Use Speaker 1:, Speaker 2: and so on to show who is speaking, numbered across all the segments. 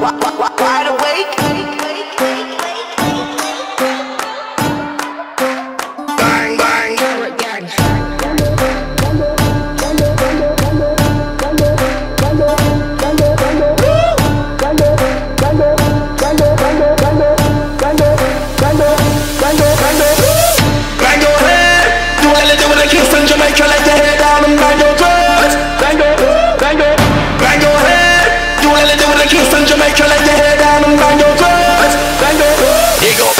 Speaker 1: Wide awake. Bang, Kingston, Jamaica, let your head down and bang your cross, your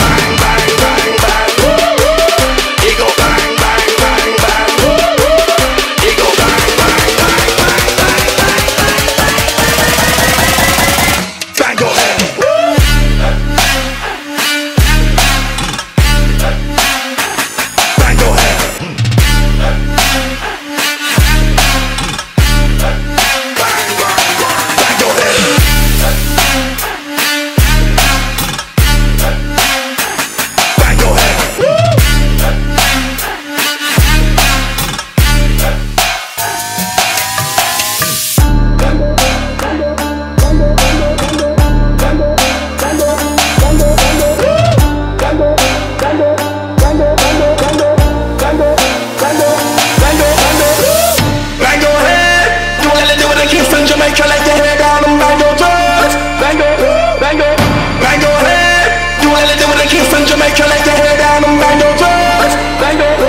Speaker 1: in Jamaica, like your head down and bang your drums.